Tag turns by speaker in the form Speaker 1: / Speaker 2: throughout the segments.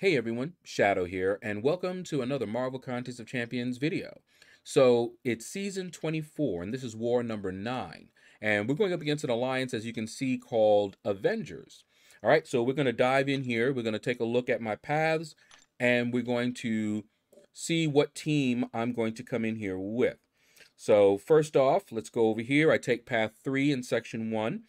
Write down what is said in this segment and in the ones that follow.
Speaker 1: Hey everyone, Shaedow here, and welcome to another Marvel Contest of Champions video. So, it's season 24, and this is war number 9. And we're going up against an alliance, as you can see, called Avengers. All right, so we're going to dive in here. We're going to take a look at my paths, and we're going to see what team I'm going to come in here with. So, first off, let's go over here. I take path 3 in section 1.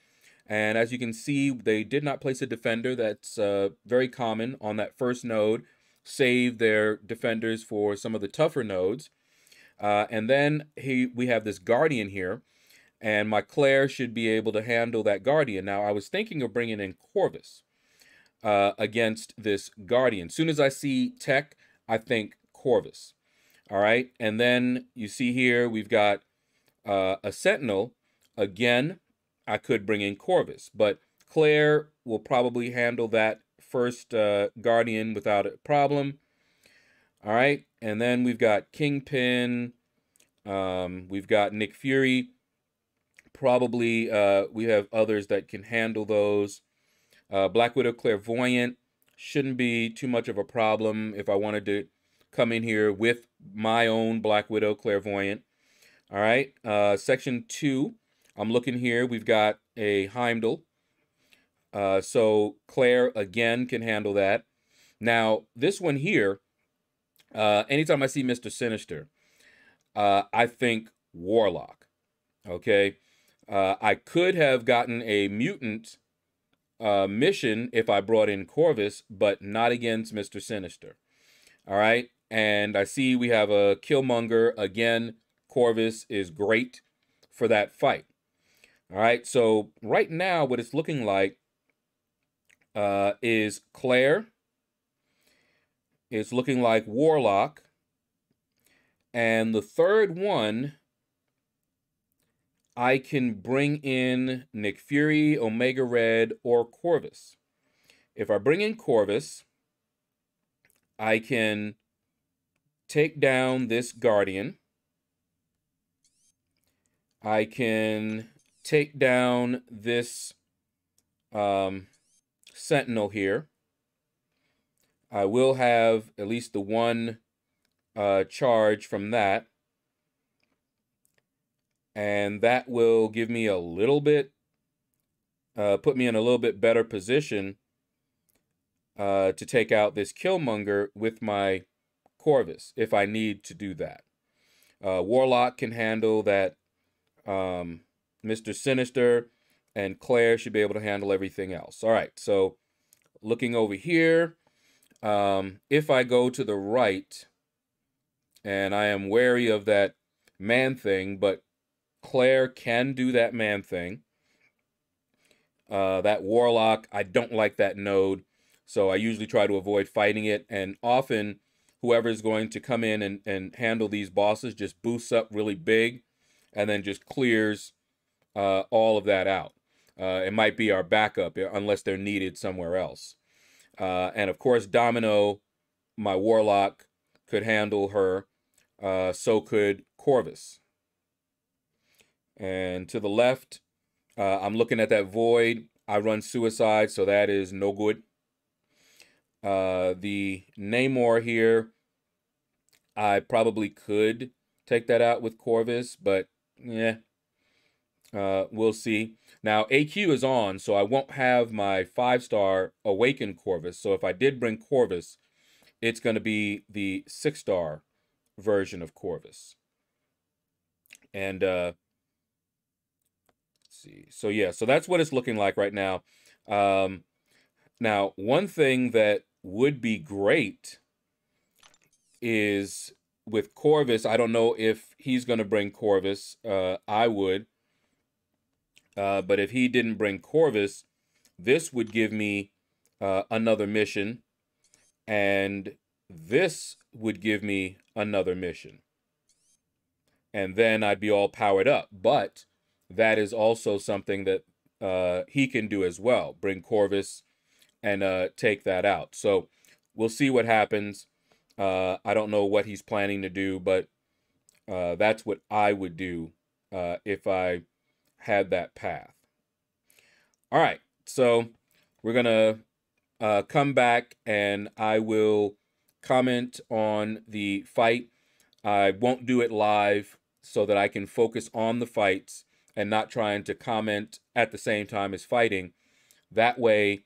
Speaker 1: And as you can see, they did not place a defender. That's uh, very common on that first node. Save their defenders for some of the tougher nodes. Uh, and then he, we have this Guardian here. And my Claire should be able to handle that Guardian. Now, I was thinking of bringing in Corvus uh, against this Guardian. soon as I see Tech, I think Corvus. All right. And then you see here, we've got uh, a Sentinel. Again, I could bring in Corvus, but Claire will probably handle that first uh, Guardian without a problem. All right, and then we've got Kingpin. Um, we've got Nick Fury. Probably uh, we have others that can handle those. Uh, Black Widow Clairvoyant shouldn't be too much of a problem if I wanted to come in here with my own Black Widow Clairvoyant. All right, uh, section two I'm looking here. We've got a Heimdall. Uh, so Claire, again, can handle that. Now, this one here, uh, anytime I see Mr. Sinister, uh, I think Warlock. Okay? Uh, I could have gotten a mutant uh, mission if I brought in Corvus, but not against Mr. Sinister. All right? And I see we have a Killmonger. Again, Corvus is great for that fight. All right, so right now, what it's looking like uh, is Claire. It's looking like Warlock. And the third one, I can bring in Nick Fury, Omega Red, or Corvus. If I bring in Corvus, I can take down this Guardian. I can take down this um, Sentinel here. I will have at least the one uh, charge from that. And that will give me a little bit, uh, put me in a little bit better position uh, to take out this Killmonger with my Corvus, if I need to do that. Uh, Warlock can handle that um, Mr. Sinister, and Claire should be able to handle everything else. All right, so looking over here, um, if I go to the right, and I am wary of that Man-Thing, but Claire can do that Man-Thing. Uh, that Warlock, I don't like that node, so I usually try to avoid fighting it, and often whoever is going to come in and, and handle these bosses just boosts up really big and then just clears uh, all of that out. Uh, it might be our backup uh, unless they're needed somewhere else. Uh, and of course, Domino, my Warlock, could handle her. Uh, so could Corvus. And to the left, uh, I'm looking at that Void. I run Suicide, so that is no good. Uh the Namor here, I probably could take that out with Corvus, but yeah, uh, we'll see. Now, AQ is on, so I won't have my five-star Awakened Corvus. So if I did bring Corvus, it's going to be the six-star version of Corvus. And, uh, let's see. So, yeah, so that's what it's looking like right now. Um, now, one thing that would be great is with Corvus, I don't know if he's going to bring Corvus. Uh, I would. Uh, but if he didn't bring Corvus, this would give me uh, another mission, and this would give me another mission. And then I'd be all powered up. But that is also something that uh, he can do as well bring Corvus and uh, take that out. So we'll see what happens. Uh, I don't know what he's planning to do, but uh, that's what I would do uh, if I had that path. All right, so we're going to uh, come back and I will comment on the fight. I won't do it live so that I can focus on the fights and not trying to comment at the same time as fighting. That way,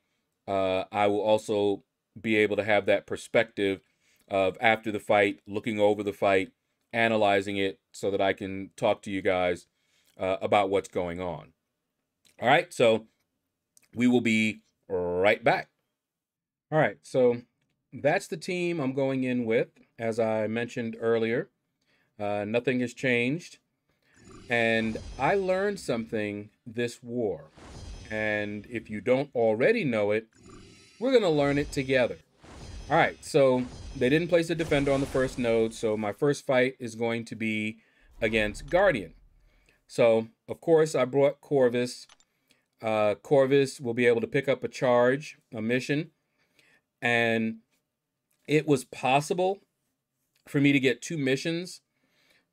Speaker 1: uh, I will also be able to have that perspective of after the fight, looking over the fight, analyzing it so that I can talk to you guys uh, about what's going on. All right, so we will be right back. All right, so that's the team I'm going in with. As I mentioned earlier, uh, nothing has changed. And I learned something this war. And if you don't already know it, we're going to learn it together. All right, so they didn't place a defender on the first node, so my first fight is going to be against Guardian. So, of course, I brought Corvus. Uh, Corvus will be able to pick up a charge, a mission, and it was possible for me to get two missions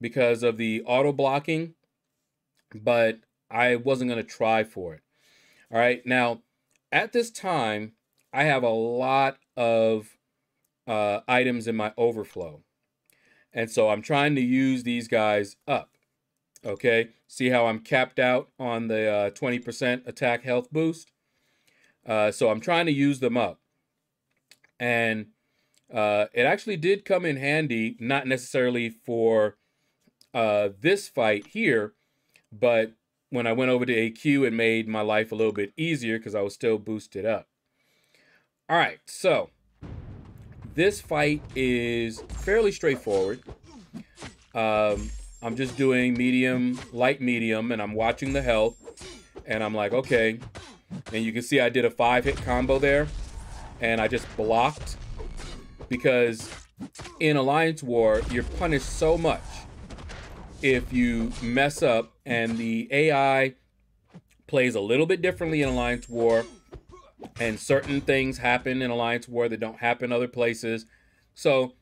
Speaker 1: because of the auto blocking, but I wasn't going to try for it. All right, now at this time, I have a lot of uh, items in my overflow. And so I'm trying to use these guys up. Okay, see how I'm capped out on the 20% uh, attack health boost? Uh, so I'm trying to use them up. And uh, it actually did come in handy, not necessarily for uh, this fight here, but when I went over to AQ, it made my life a little bit easier because I was still boosted up. All right, so this fight is fairly straightforward. Um, I'm just doing medium, light medium, and I'm watching the health. And I'm like, okay. And you can see I did a five hit combo there. And I just blocked. Because in Alliance War, you're punished so much if you mess up. And the AI plays a little bit differently in Alliance War and certain things happen in Alliance War that don't happen other places. So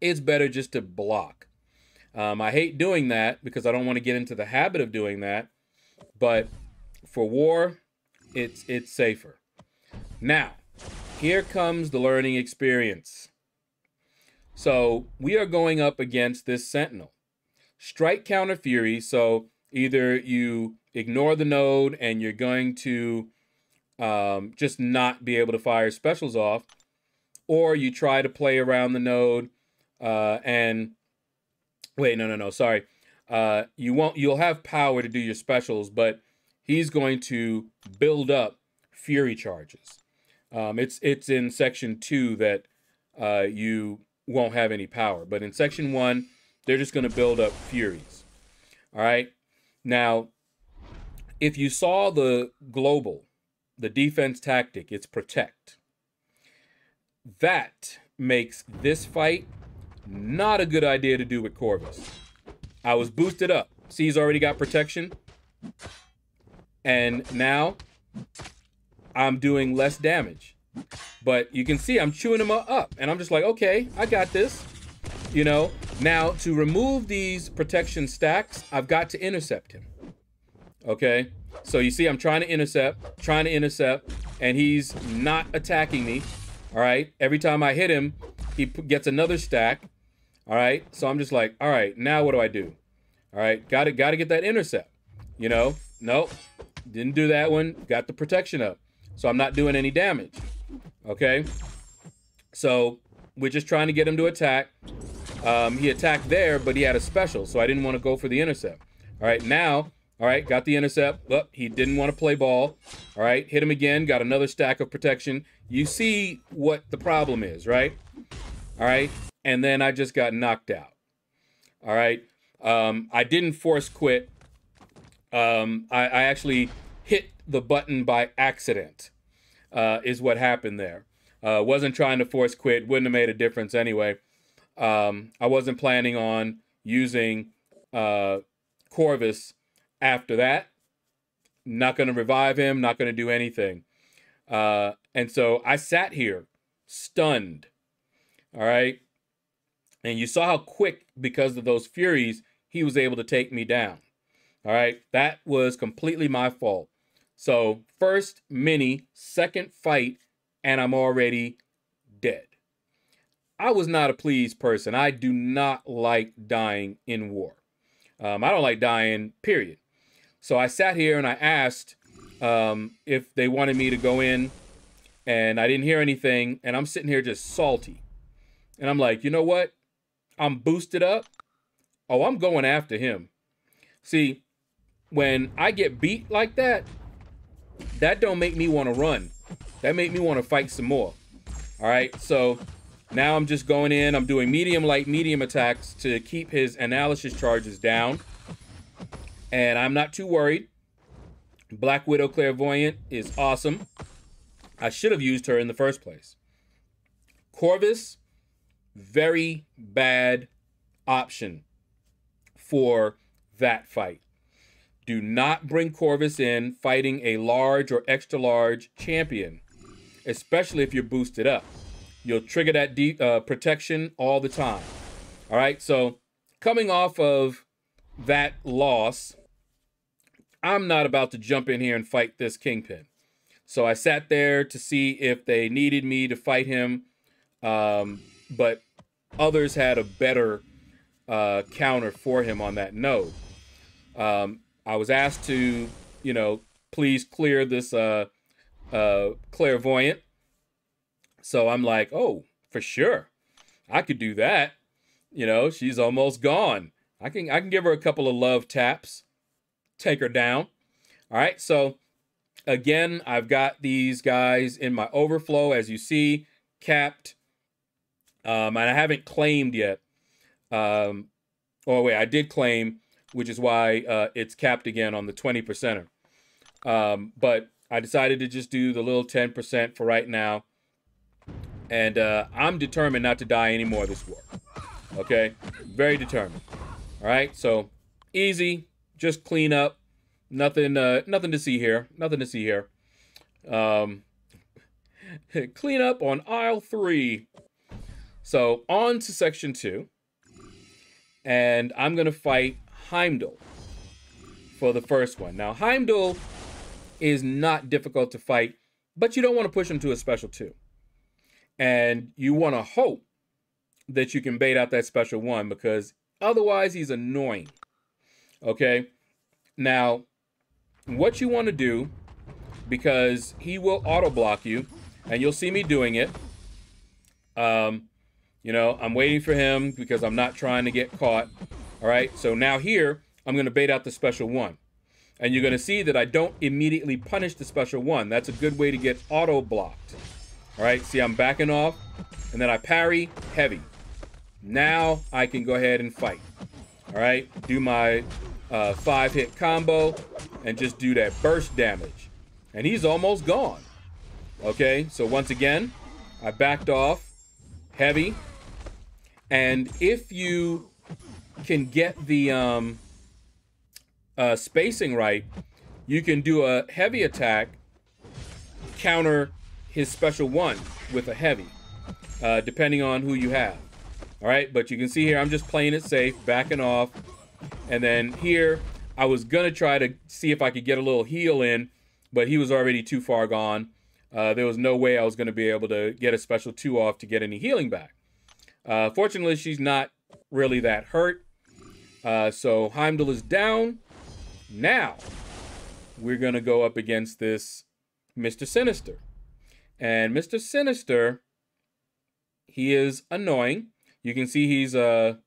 Speaker 1: it's better just to block. Um, I hate doing that because I don't want to get into the habit of doing that. But for war, it's it's safer. Now, here comes the learning experience. So we are going up against this Sentinel. Strike counter Fury. So either you ignore the node and you're going to um, just not be able to fire specials off, or you try to play around the node uh, and wait, no, no, no, sorry. Uh, you won't. You'll have power to do your specials, but he's going to build up fury charges. Um, it's it's in section two that uh, you won't have any power, but in section one, they're just going to build up furies. All right. Now, if you saw the global the defense tactic. It's protect. That makes this fight not a good idea to do with Corvus. I was boosted up. See, he's already got protection. And now I'm doing less damage. But you can see I'm chewing him up. And I'm just like, okay, I got this. You know, now to remove these protection stacks, I've got to intercept him. Okay. So you see, I'm trying to intercept, trying to intercept, and he's not attacking me. All right. Every time I hit him, he gets another stack. All right. So I'm just like, all right, now what do I do? All right. Got to, got to get that intercept. You know, nope. Didn't do that one. Got the protection up. So I'm not doing any damage. Okay. So we're just trying to get him to attack. Um, he attacked there, but he had a special, so I didn't want to go for the intercept. All right, now all right, got the intercept. But he didn't want to play ball. All right, hit him again. Got another stack of protection. You see what the problem is, right? All right, and then I just got knocked out. All right, um, I didn't force quit. Um, I, I, actually hit the button by accident. Uh, is what happened there. Uh, wasn't trying to force quit. Wouldn't have made a difference anyway. Um, I wasn't planning on using uh, Corvus after that. Not going to revive him, not going to do anything. Uh, and so I sat here stunned. All right. And you saw how quick, because of those Furies, he was able to take me down. All right. That was completely my fault. So, first mini, second fight and I'm already dead. I was not a pleased person. I do not like dying in war. Um, I don't like dying, period. So I sat here and I asked um, if they wanted me to go in, and I didn't hear anything. And I'm sitting here just salty. And I'm like, you know what? I'm boosted up. Oh, I'm going after him. See, when I get beat like that, that don't make me want to run. That make me want to fight some more. All right, so now I'm just going in. I'm doing medium, light, medium attacks to keep his analysis charges down. And I'm not too worried. Black Widow Clairvoyant is awesome. I should have used her in the first place. Corvus, very bad option for that fight. Do not bring Corvus in fighting a large or extra large champion, especially if you're boosted up. You'll trigger that deep, uh, protection all the time. All right, so coming off of that loss, I'm not about to jump in here and fight this Kingpin. So I sat there to see if they needed me to fight him, um, but others had a better uh, counter for him on that node. Um, I was asked to, you know, please clear this uh, uh, clairvoyant. So I'm like, oh, for sure, I could do that. You know, she's almost gone. I can I can give her a couple of love taps, take her down. All right, so again, I've got these guys in my overflow, as you see, capped. Um, and I haven't claimed yet. Um, oh wait, I did claim which is why uh, it's capped again on the 20 percenter. Um, but I decided to just do the little 10% for right now. And uh, I'm determined not to die anymore this war. Okay? Very determined. All right? So easy. Just clean up. Nothing uh, nothing to see here. Nothing to see here. Um, clean up on aisle three. So on to section two. And I'm going to fight Heimdall for the first one. Now, Heimdall is not difficult to fight, but you don't want to push him to a special two. And you want to hope that you can bait out that special one because otherwise he's annoying. Okay? Now, what you want to do, because he will auto block you, and you'll see me doing it. Um, you know, I'm waiting for him because I'm not trying to get caught. All right, so now here, I'm gonna bait out the special one. And you're gonna see that I don't immediately punish the special one. That's a good way to get auto blocked. All right, see I'm backing off, and then I parry heavy. Now I can go ahead and fight. All right, do my uh, five hit combo and just do that burst damage. And he's almost gone. Okay, so once again, I backed off heavy. And if you can get the um, uh, spacing right, you can do a heavy attack, counter his special one with a heavy, uh, depending on who you have. All right, but you can see here, I'm just playing it safe, backing off. And then here, I was going to try to see if I could get a little heal in, but he was already too far gone. Uh, there was no way I was going to be able to get a special two off to get any healing back. Uh, fortunately, she's not really that hurt. Uh, so Heimdall is down. Now, we're going to go up against this Mr. Sinister. And Mr. Sinister, he is annoying. You can see he's a,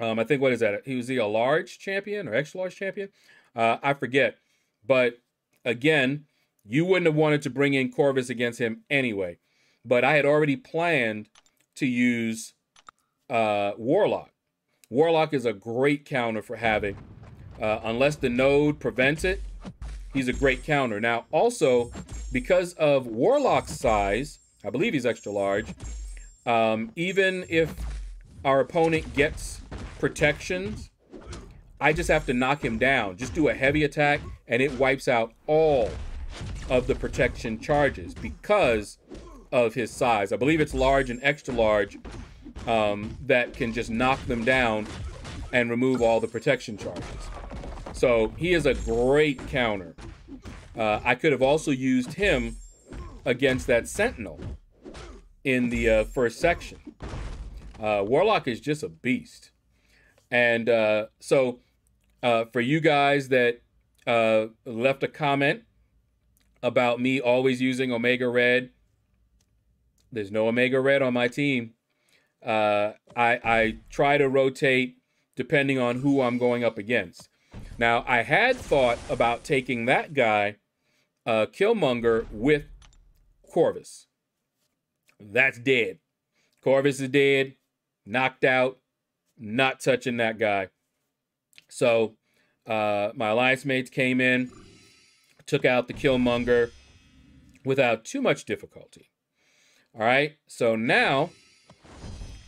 Speaker 1: uh, um, I think, what is that? He was he a large champion or extra large champion? Uh, I forget. But again, you wouldn't have wanted to bring in Corvus against him anyway. But I had already planned to use uh, Warlock. Warlock is a great counter for having. Uh, unless the node prevents it, he's a great counter. Now, also, because of Warlock's size, I believe he's extra large, um, even if our opponent gets protections, I just have to knock him down. Just do a heavy attack, and it wipes out all of the protection charges because of his size. I believe it's large and extra large um, that can just knock them down and remove all the protection charges. So he is a great counter. Uh, I could have also used him against that Sentinel in the uh, first section. Uh, Warlock is just a beast. And uh, so, uh, for you guys that uh, left a comment about me always using Omega Red, there's no Omega Red on my team. Uh, I, I try to rotate depending on who I'm going up against. Now, I had thought about taking that guy, uh, Killmonger, with Corvus. That's dead. Corvus is dead, knocked out, not touching that guy. So uh, my alliance mates came in, took out the Killmonger without too much difficulty. All right, so now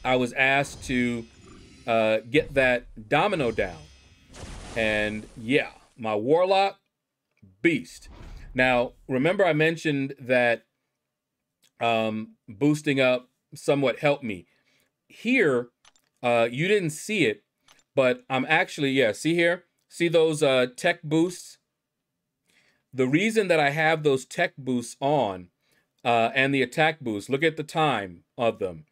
Speaker 1: I was asked to uh, get that domino down. And yeah, my warlock, beast. Now, remember I mentioned that um, boosting up somewhat helped me. Here, uh, you didn't see it, but I'm actually, yeah, see here? See those uh, tech boosts? The reason that I have those tech boosts on uh, and the attack boost, look at the time of them.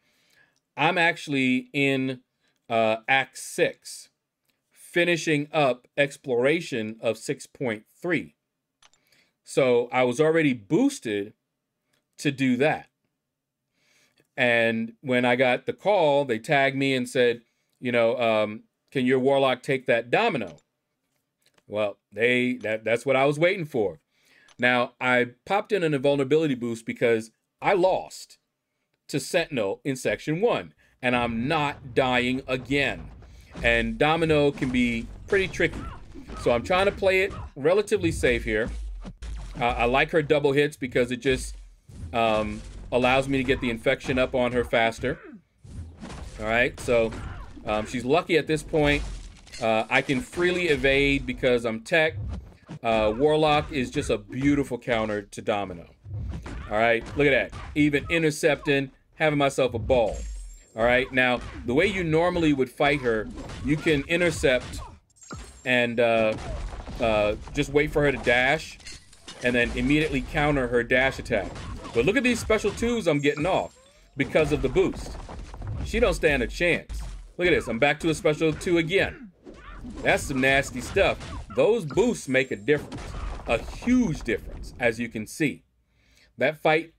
Speaker 1: I'm actually in uh, Act 6, finishing up exploration of 6.3. So I was already boosted to do that. And when I got the call, they tagged me and said, you know, um, can your warlock take that domino? Well, they that that's what I was waiting for. Now I popped in an invulnerability boost because I lost to Sentinel in section one, and I'm not dying again. And Domino can be pretty tricky. So I'm trying to play it relatively safe here. Uh, I like her double hits because it just um, allows me to get the infection up on her faster. All right, so um, she's lucky at this point. Uh, I can freely evade because I'm tech. Uh, Warlock is just a beautiful counter to Domino. All right, look at that. Even intercepting, having myself a ball. All right, now the way you normally would fight her, you can intercept and uh, uh, just wait for her to dash and then immediately counter her dash attack. But look at these special twos I'm getting off because of the boost. She don't stand a chance. Look at this, I'm back to a special two again. That's some nasty stuff. Those boosts make a difference, a huge difference, as you can see. That fight,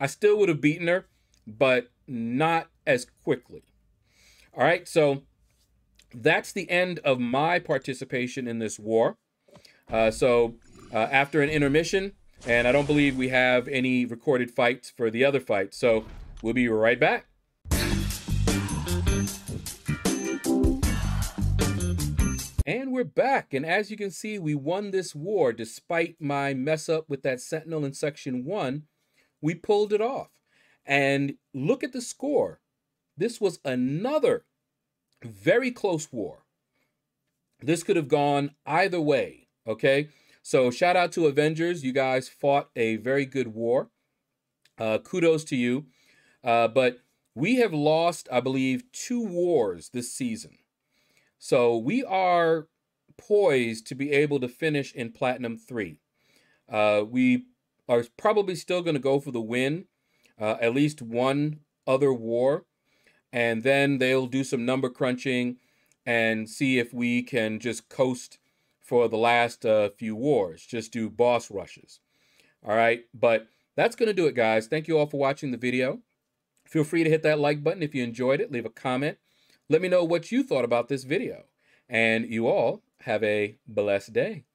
Speaker 1: I still would have beaten her, but not as quickly. All right, so that's the end of my participation in this war. Uh, so uh, after an intermission, and I don't believe we have any recorded fights for the other fights, so we'll be right back. And we're back, and as you can see, we won this war despite my mess up with that Sentinel in Section 1. We pulled it off. And look at the score. This was another very close war. This could have gone either way, okay? So shout out to Avengers. You guys fought a very good war. Uh, kudos to you. Uh, but we have lost, I believe, two wars this season. So we are poised to be able to finish in Platinum 3. Uh, we are probably still going to go for the win, uh, at least one other war. And then they'll do some number crunching and see if we can just coast for the last uh, few wars. Just do boss rushes. All right, but that's going to do it, guys. Thank you all for watching the video. Feel free to hit that like button if you enjoyed it. Leave a comment. Let me know what you thought about this video. And you all have a blessed day.